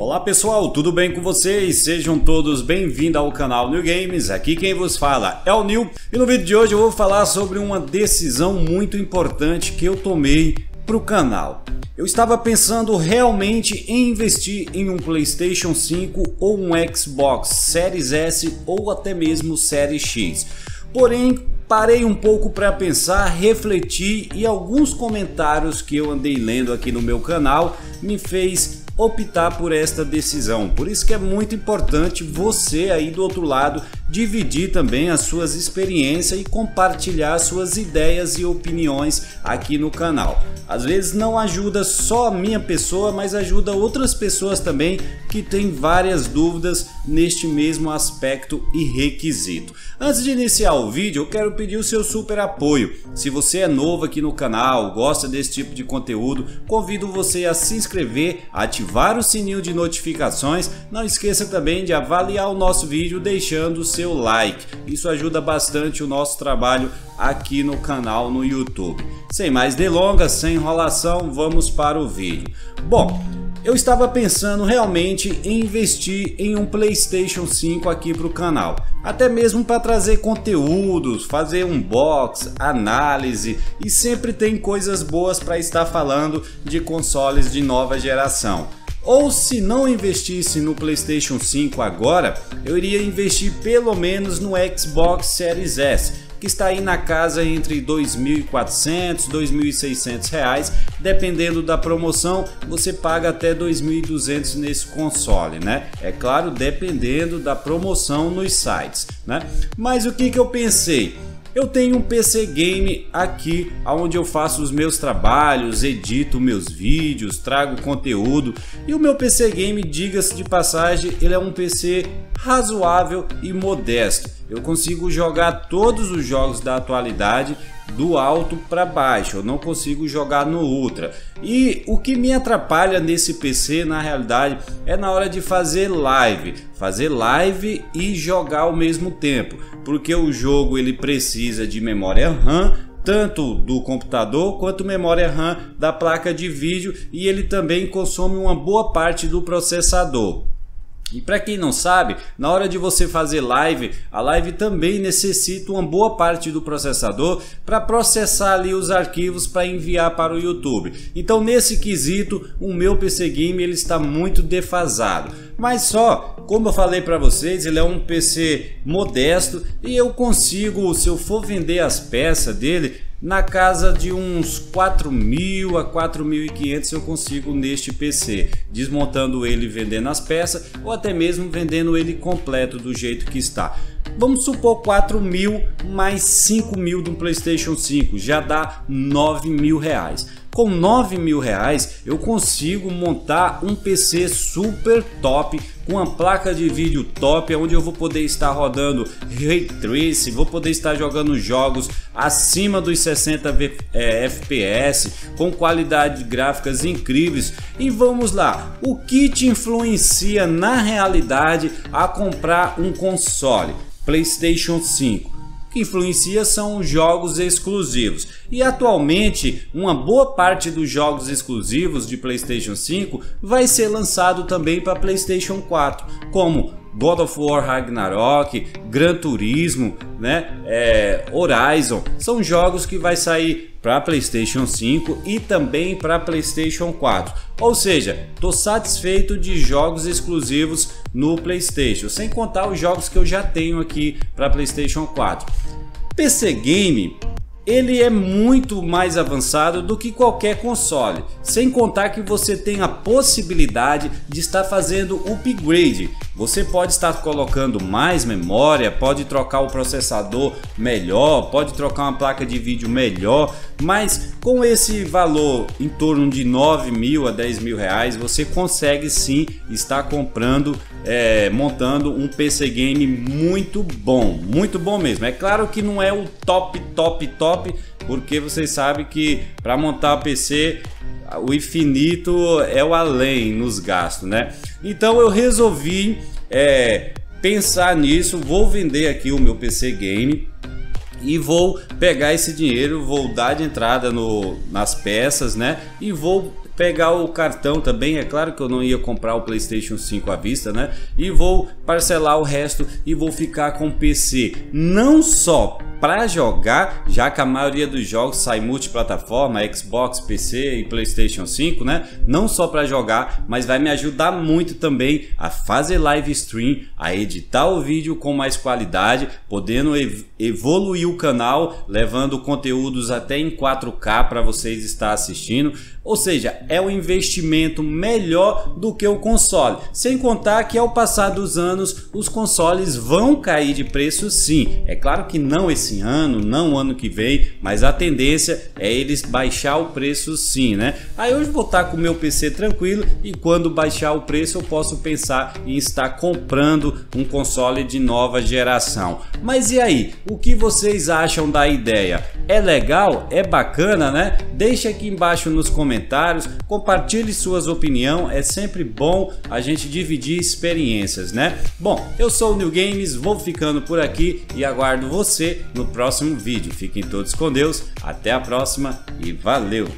Olá pessoal, tudo bem com vocês? Sejam todos bem-vindos ao canal New Games. Aqui quem vos fala é o New e no vídeo de hoje eu vou falar sobre uma decisão muito importante que eu tomei para o canal. Eu estava pensando realmente em investir em um PlayStation 5 ou um Xbox Series S ou até mesmo Series X. Porém, parei um pouco para pensar, refletir e alguns comentários que eu andei lendo aqui no meu canal me fez optar por esta decisão. Por isso que é muito importante você aí do outro lado dividir também as suas experiências e compartilhar suas ideias e opiniões aqui no canal. Às vezes não ajuda só a minha pessoa, mas ajuda outras pessoas também que têm várias dúvidas neste mesmo aspecto e requisito. Antes de iniciar o vídeo, eu quero pedir o seu super apoio. Se você é novo aqui no canal, gosta desse tipo de conteúdo, convido você a se inscrever, ativar o sininho de notificações. Não esqueça também de avaliar o nosso vídeo deixando o seu like. Isso ajuda bastante o nosso trabalho aqui no canal no YouTube. Sem mais delongas, sem enrolação, vamos para o vídeo. Bom, eu estava pensando realmente em investir em um PlayStation 5 aqui para o canal, até mesmo para trazer conteúdos, fazer um box, análise e sempre tem coisas boas para estar falando de consoles de nova geração. Ou se não investisse no PlayStation 5 agora, eu iria investir pelo menos no Xbox Series S, que está aí na casa entre R$ 2.400 e 2.600 reais, dependendo da promoção, você paga até R$ 2.200 nesse console, né? É claro, dependendo da promoção nos sites, né? Mas o que que eu pensei? Eu tenho um PC game aqui onde eu faço os meus trabalhos, edito meus vídeos, trago conteúdo e o meu PC game, diga-se de passagem, ele é um PC razoável e modesto. Eu consigo jogar todos os jogos da atualidade do alto para baixo, eu não consigo jogar no ultra. E o que me atrapalha nesse PC na realidade é na hora de fazer live, fazer live e jogar ao mesmo tempo, porque o jogo ele precisa de memória RAM tanto do computador quanto memória RAM da placa de vídeo e ele também consome uma boa parte do processador. E para quem não sabe, na hora de você fazer live, a live também necessita uma boa parte do processador para processar ali os arquivos para enviar para o YouTube. Então nesse quesito, o meu PC Game ele está muito defasado. Mas só, como eu falei para vocês, ele é um PC modesto e eu consigo, se eu for vender as peças dele, na casa de uns 4.000 a 4.500 eu consigo neste PC, desmontando ele vendendo as peças ou até mesmo vendendo ele completo do jeito que está. Vamos supor 4 mil mais 5 mil um PlayStation 5, já dá 9 mil reais. Com 9 mil reais eu consigo montar um PC super top com uma placa de vídeo top, onde eu vou poder estar rodando Ray Tracing, vou poder estar jogando jogos acima dos 60 é, FPS, com qualidade gráficas incríveis. E vamos lá, o que te influencia na realidade a comprar um console PlayStation 5? Que influencia são os jogos exclusivos. E atualmente, uma boa parte dos jogos exclusivos de PlayStation 5 vai ser lançado também para PlayStation 4, como God of War Ragnarok, Gran Turismo, né? É, Horizon, são jogos que vai sair para PlayStation 5 e também para PlayStation 4. Ou seja, estou satisfeito de jogos exclusivos no PlayStation, sem contar os jogos que eu já tenho aqui para PlayStation 4. PC Game ele é muito mais avançado do que qualquer console, sem contar que você tem a possibilidade de estar fazendo upgrade. Você pode estar colocando mais memória, pode trocar o processador melhor, pode trocar uma placa de vídeo melhor, mas com esse valor em torno de 9 mil a 10 mil reais, você consegue sim estar comprando, é, montando um PC game muito bom, muito bom mesmo. É claro que não é o top, top, top, porque vocês sabem que para montar PC o infinito é o além nos gastos, né? Então eu resolvi é, pensar nisso, vou vender aqui o meu PC Game e vou pegar esse dinheiro, vou dar de entrada no, nas peças, né? E vou pegar o cartão também. É claro que eu não ia comprar o PlayStation 5 à vista, né? E vou parcelar o resto e vou ficar com o PC. Não só para jogar, já que a maioria dos jogos sai multiplataforma, Xbox, PC e PlayStation 5, né? Não só para jogar, mas vai me ajudar muito também a fazer live stream, a editar o vídeo com mais qualidade, podendo ev evoluir o canal, levando conteúdos até em 4K para vocês estar assistindo. Ou seja, é um investimento melhor do que o console. Sem contar que ao passar dos anos, os consoles vão cair de preço sim. É claro que não esse esse ano, não ano que vem, mas a tendência é eles baixar o preço sim, né? Aí hoje vou estar com o meu PC tranquilo e quando baixar o preço eu posso pensar em estar comprando um console de nova geração. Mas e aí, o que vocês acham da ideia? É legal? É bacana, né? Deixe aqui embaixo nos comentários, compartilhe suas opiniões, é sempre bom a gente dividir experiências, né? Bom, eu sou o New Games, vou ficando por aqui e aguardo você no próximo vídeo. Fiquem todos com Deus, até a próxima e valeu!